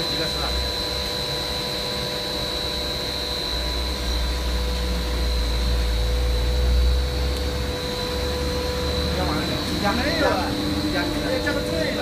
这几个是吧？压完了，压没有，压压压到。